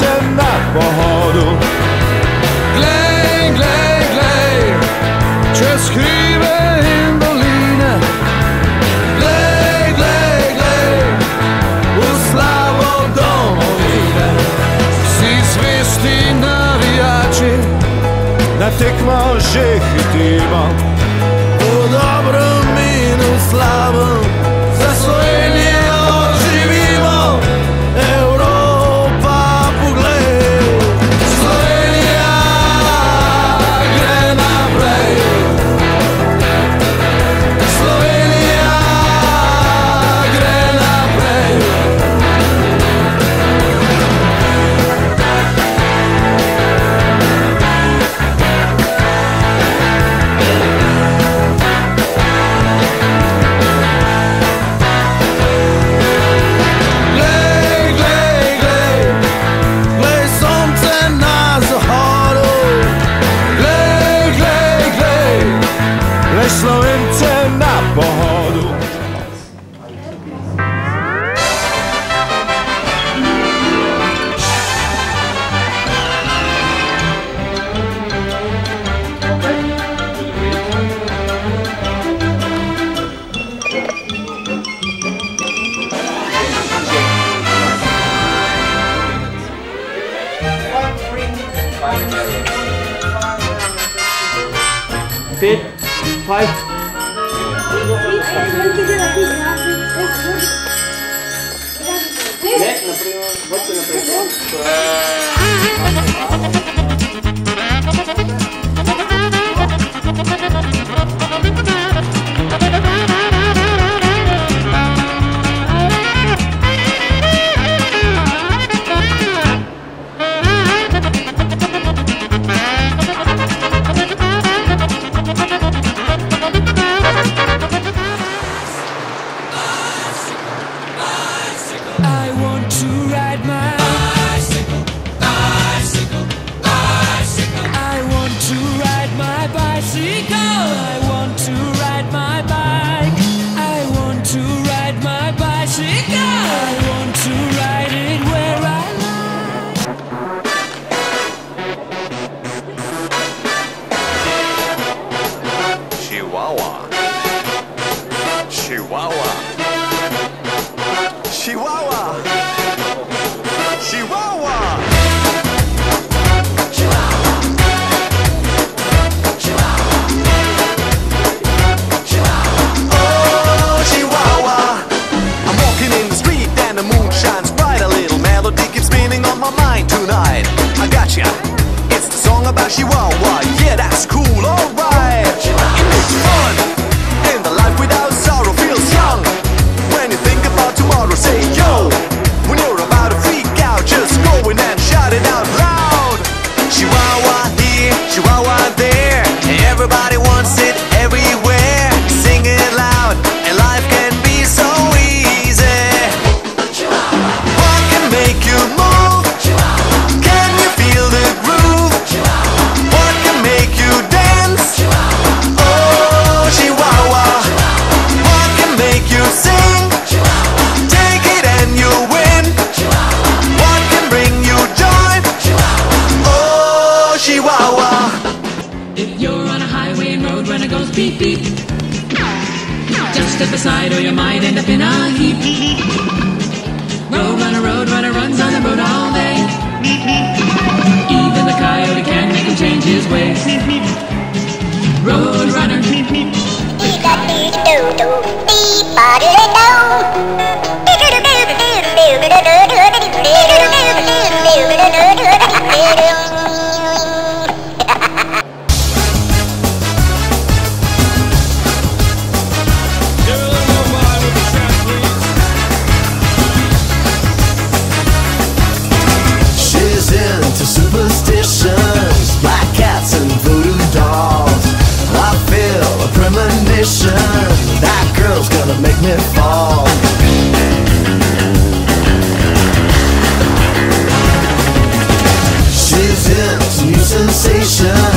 se na pohodu. Glej, glej, glej, čez hribe in doline. Glej, glej, glej, v slavo domovine. Vsi zvesti navijači, na tekmo že hitimo. V dobrem in v slabem. eight, five. Next, number one. What's the number one? step aside or you might end up in a heap. Road runner, road runner runs on the road all day. Even the coyote can't make him change his ways. Road runner. ambition. That girl's gonna make me fall. She's in some new sensation.